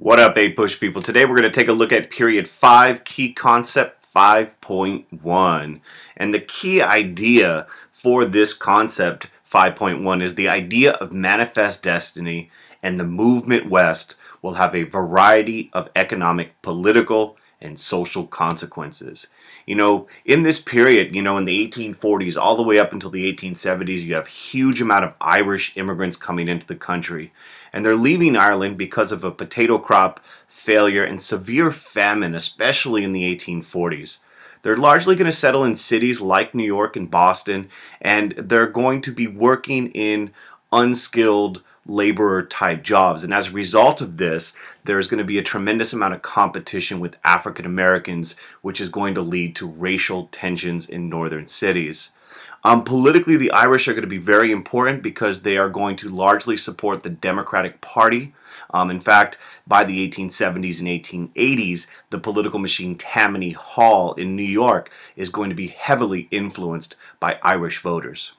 What up, APUSH people? Today we're going to take a look at period 5, key concept 5.1. And the key idea for this concept 5.1 is the idea of manifest destiny and the movement west will have a variety of economic, political, and social consequences. You know, in this period, you know, in the 1840s all the way up until the 1870s, you have a huge amount of Irish immigrants coming into the country. And they're leaving Ireland because of a potato crop failure and severe famine, especially in the 1840s. They're largely going to settle in cities like New York and Boston, and they're going to be working in unskilled laborer type jobs. And as a result of this, there's going to be a tremendous amount of competition with African Americans, which is going to lead to racial tensions in northern cities. Um, politically, the Irish are going to be very important because they are going to largely support the Democratic Party. Um, in fact, by the 1870s and 1880s, the political machine Tammany Hall in New York is going to be heavily influenced by Irish voters.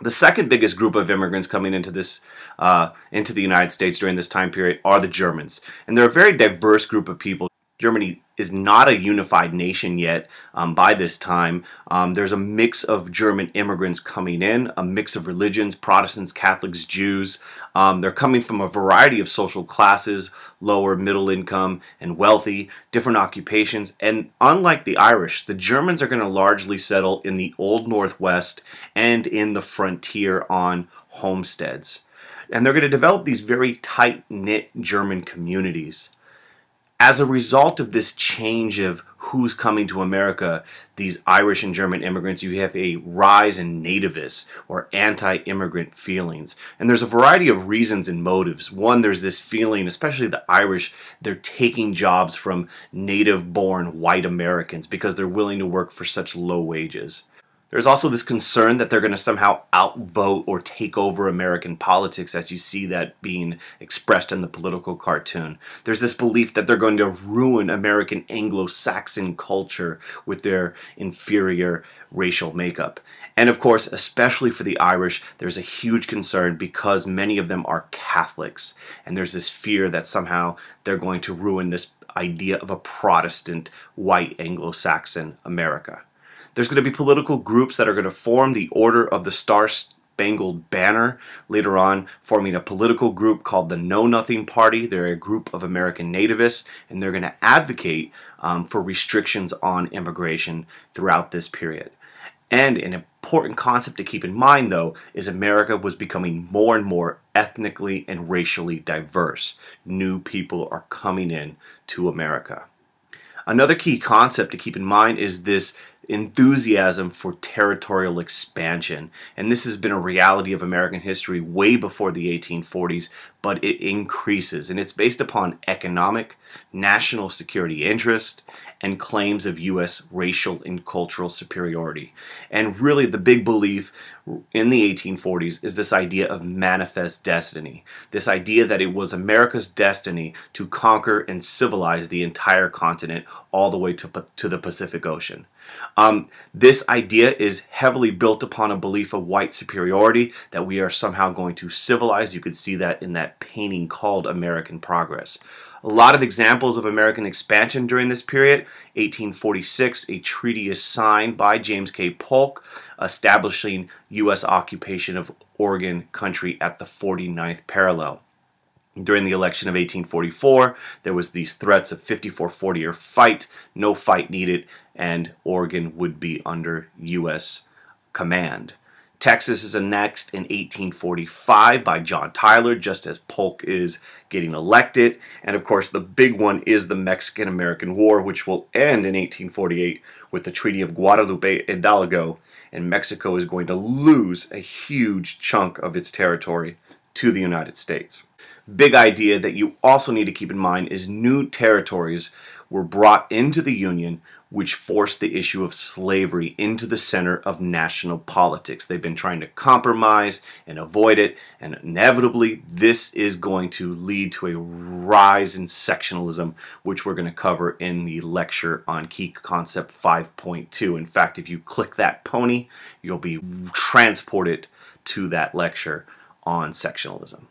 The second biggest group of immigrants coming into this uh, into the United States during this time period are the Germans, and they're a very diverse group of people. Germany is not a unified nation yet um, by this time. Um, there's a mix of German immigrants coming in, a mix of religions, Protestants, Catholics, Jews. Um, they're coming from a variety of social classes, lower, middle income, and wealthy, different occupations. And unlike the Irish, the Germans are going to largely settle in the Old Northwest and in the frontier on homesteads. And they're going to develop these very tight knit German communities as a result of this change of who's coming to America, these Irish and German immigrants, you have a rise in nativist or anti immigrant feelings. And there's a variety of reasons and motives. One, there's this feeling, especially the Irish, they're taking jobs from native born white Americans because they're willing to work for such low wages. There's also this concern that they're going to somehow outvote or take over American politics, as you see that being expressed in the political cartoon. There's this belief that they're going to ruin American Anglo Saxon culture with their inferior racial makeup. And of course, especially for the Irish, there's a huge concern because many of them are Catholics. And there's this fear that somehow they're going to ruin this idea of a Protestant, white Anglo Saxon America. There's going to be political groups that are going to form the Order of the Star Spangled Banner, later on forming a political group called the Know Nothing Party. They're a group of American nativists, and they're going to advocate um, for restrictions on immigration throughout this period. And an important concept to keep in mind, though, is America was becoming more and more ethnically and racially diverse. New people are coming in to America. Another key concept to keep in mind is this enthusiasm for territorial expansion. And this has been a reality of American history way before the 1840s, but it increases. And it's based upon economic, national security interest, and claims of U.S. racial and cultural superiority. And really, the big belief in the 1840s is this idea of manifest destiny. This idea that it was America's destiny to conquer and civilize the entire continent all the way to, to the Pacific Ocean. Um, this idea is heavily built upon a belief of white superiority that we are somehow going to civilize. You could see that in that painting called American Progress. A lot of examples of American expansion during this period. 1846, a treaty is signed by James K. Polk establishing U.S. occupation of Oregon country at the 49th parallel. During the election of 1844, there was these threats of 54-40 or fight, no fight needed, and Oregon would be under U.S. command. Texas is annexed in 1845 by John Tyler, just as Polk is getting elected. And of course, the big one is the Mexican American War, which will end in 1848 with the Treaty of Guadalupe Hidalgo. And Mexico is going to lose a huge chunk of its territory to the United States big idea that you also need to keep in mind is new territories were brought into the Union which forced the issue of slavery into the center of national politics. They've been trying to compromise and avoid it, and inevitably, this is going to lead to a rise in sectionalism, which we're going to cover in the lecture on Key Concept 5.2. In fact, if you click that pony, you'll be transported to that lecture on sectionalism.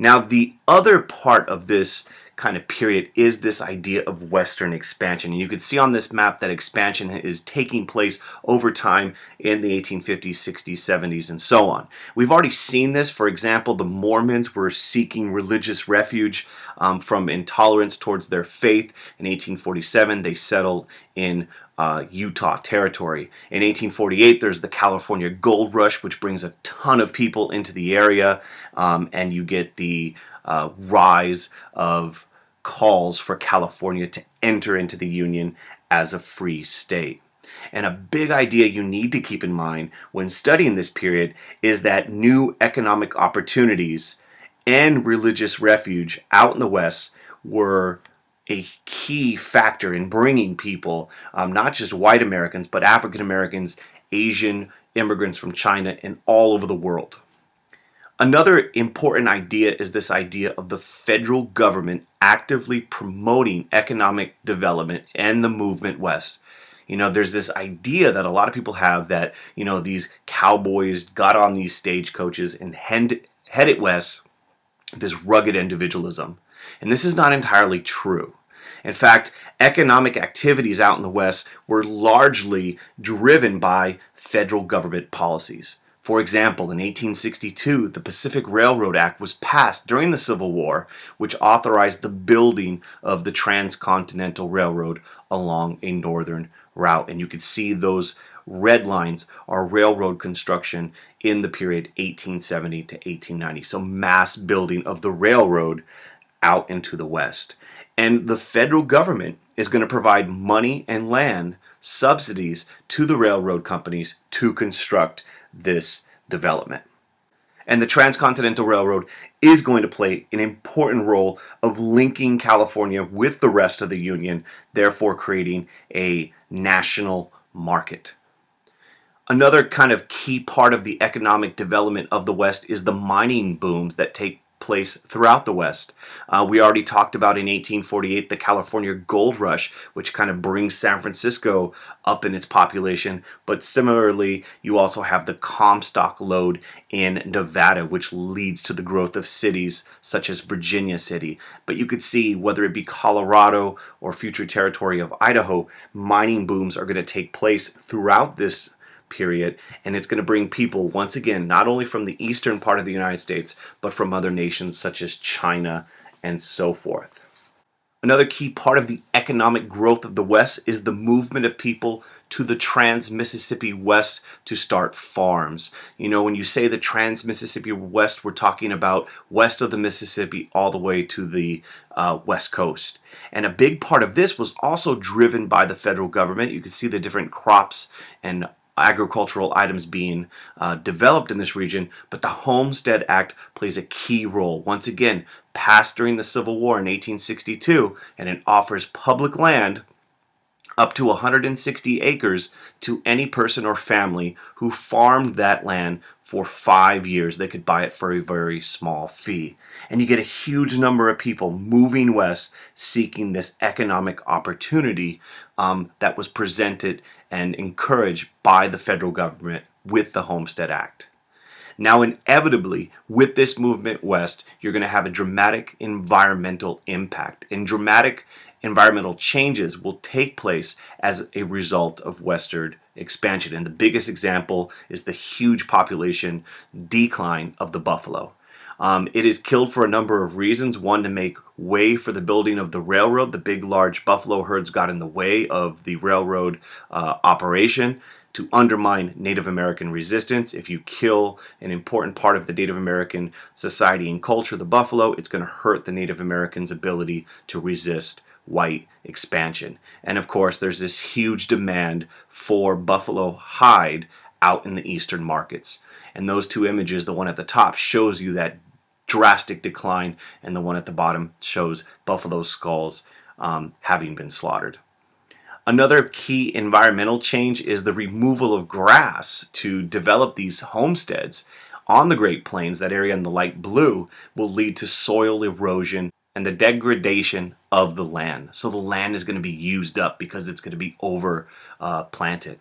Now, the other part of this kind of period is this idea of Western expansion. And you can see on this map that expansion is taking place over time in the 1850s, 60s, 70s, and so on. We've already seen this. For example, the Mormons were seeking religious refuge um, from intolerance towards their faith. In 1847, they settled in uh, Utah territory. In 1848, there's the California Gold Rush, which brings a ton of people into the area, um, and you get the uh, rise of calls for California to enter into the Union as a free state. And a big idea you need to keep in mind when studying this period is that new economic opportunities and religious refuge out in the West were a key factor in bringing people, um, not just white Americans, but African Americans, Asian immigrants from China, and all over the world. Another important idea is this idea of the federal government actively promoting economic development and the movement west. You know, there's this idea that a lot of people have that, you know, these cowboys got on these stagecoaches and headed west, this rugged individualism. And this is not entirely true. In fact, economic activities out in the West were largely driven by federal government policies. For example, in 1862, the Pacific Railroad Act was passed during the Civil War, which authorized the building of the Transcontinental Railroad along a northern route. And you can see those red lines are railroad construction in the period 1870 to 1890. So mass building of the railroad out into the west. And the federal government is going to provide money and land subsidies to the railroad companies to construct this development. And the Transcontinental Railroad is going to play an important role of linking California with the rest of the Union, therefore creating a national market. Another kind of key part of the economic development of the West is the mining booms that take place throughout the West. Uh, we already talked about in 1848 the California Gold Rush, which kind of brings San Francisco up in its population. But similarly, you also have the Comstock lode in Nevada, which leads to the growth of cities such as Virginia City. But you could see whether it be Colorado or future territory of Idaho, mining booms are going to take place throughout this period, and it's going to bring people, once again, not only from the eastern part of the United States, but from other nations such as China and so forth. Another key part of the economic growth of the West is the movement of people to the Trans-Mississippi West to start farms. You know, when you say the Trans-Mississippi West, we're talking about west of the Mississippi all the way to the uh, West Coast. And a big part of this was also driven by the federal government. You can see the different crops and agricultural items being uh, developed in this region, but the Homestead Act plays a key role. Once again, passed during the Civil War in 1862, and it offers public land up to 160 acres to any person or family who farmed that land for five years. They could buy it for a very small fee. And you get a huge number of people moving west seeking this economic opportunity um, that was presented and encouraged by the federal government with the Homestead Act. Now, inevitably, with this movement west, you're going to have a dramatic environmental impact. And dramatic environmental changes will take place as a result of westward expansion. And the biggest example is the huge population decline of the buffalo. Um, it is killed for a number of reasons. One, to make way for the building of the railroad. The big, large buffalo herds got in the way of the railroad uh, operation to undermine Native American resistance. If you kill an important part of the Native American society and culture, the buffalo, it's going to hurt the Native Americans' ability to resist white expansion. And of course, there's this huge demand for buffalo hide out in the eastern markets. And those two images, the one at the top shows you that drastic decline, and the one at the bottom shows buffalo skulls um, having been slaughtered. Another key environmental change is the removal of grass to develop these homesteads on the Great Plains, that area in the light blue, will lead to soil erosion and the degradation of the land. So the land is going to be used up because it's going to be over uh, planted.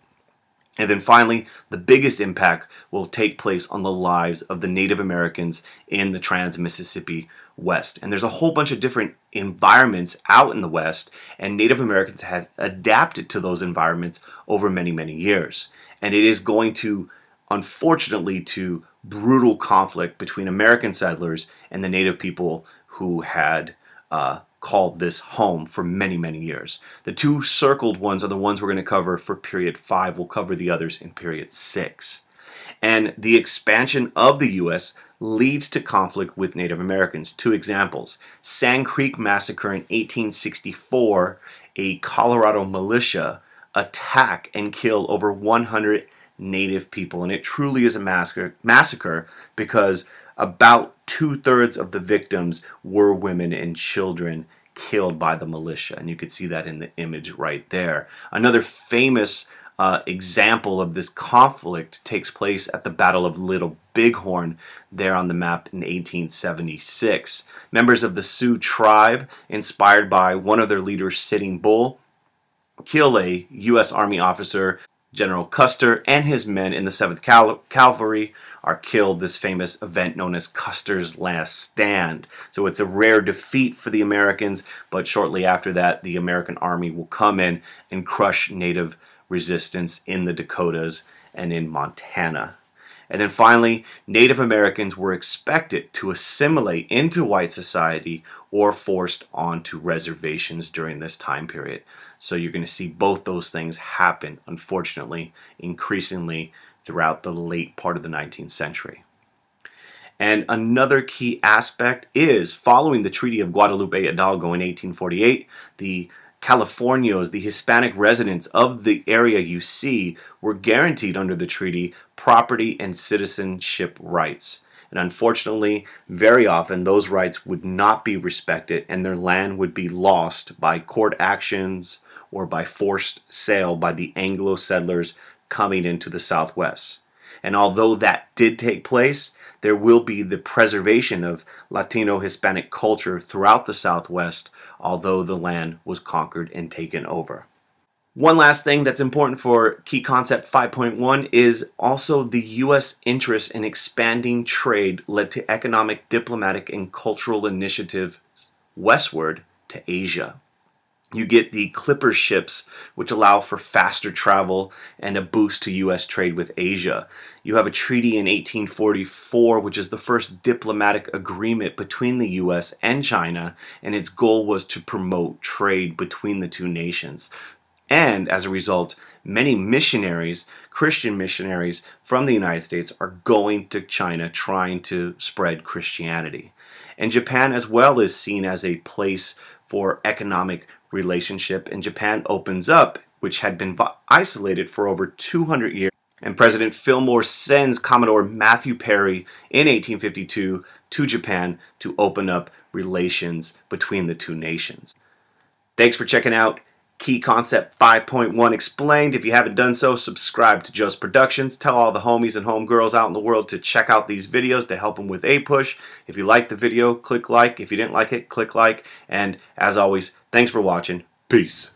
And then finally, the biggest impact will take place on the lives of the Native Americans in the Trans Mississippi West. And there's a whole bunch of different environments out in the West, and Native Americans had adapted to those environments over many, many years. And it is going to, unfortunately, to brutal conflict between American settlers and the Native people who had uh, called this home for many, many years. The two circled ones are the ones we're going to cover for period five. We'll cover the others in period six. And the expansion of the U.S. leads to conflict with Native Americans. Two examples. Sand Creek Massacre in 1864, a Colorado militia attack and kill over 100 Native people. And it truly is a massacre, massacre because about two thirds of the victims were women and children killed by the militia. And you could see that in the image right there. Another famous uh, example of this conflict takes place at the Battle of Little Bighorn there on the map in 1876. Members of the Sioux tribe, inspired by one of their leaders, Sitting Bull, kill a U.S. Army officer, General Custer, and his men in the 7th Cal Cavalry are killed this famous event known as Custer's Last Stand. So it's a rare defeat for the Americans, but shortly after that, the American army will come in and crush Native resistance in the Dakotas and in Montana. And then finally, Native Americans were expected to assimilate into white society or forced onto reservations during this time period. So you're going to see both those things happen, unfortunately, increasingly throughout the late part of the 19th century. And another key aspect is following the Treaty of Guadalupe Hidalgo in 1848, the Californios, the Hispanic residents of the area you see, were guaranteed under the treaty property and citizenship rights. And unfortunately, very often those rights would not be respected and their land would be lost by court actions or by forced sale by the Anglo settlers coming into the Southwest. And although that did take place, there will be the preservation of Latino Hispanic culture throughout the Southwest, although the land was conquered and taken over. One last thing that's important for Key Concept 5.1 is also the U.S. interest in expanding trade led to economic, diplomatic, and cultural initiatives westward to Asia. You get the Clipper ships, which allow for faster travel and a boost to U.S. trade with Asia. You have a treaty in 1844, which is the first diplomatic agreement between the U.S. and China, and its goal was to promote trade between the two nations. And as a result, many missionaries, Christian missionaries from the United States, are going to China trying to spread Christianity. And Japan, as well, is seen as a place for economic relationship, and Japan opens up, which had been isolated for over 200 years. And President Fillmore sends Commodore Matthew Perry in 1852 to Japan to open up relations between the two nations. Thanks for checking out Key Concept 5.1 Explained. If you haven't done so, subscribe to Jocz Productions. Tell all the homies and homegirls out in the world to check out these videos to help them with APUSH. If you liked the video, click like. If you didn't like it, click like. And as always, thanks for watching. Peace.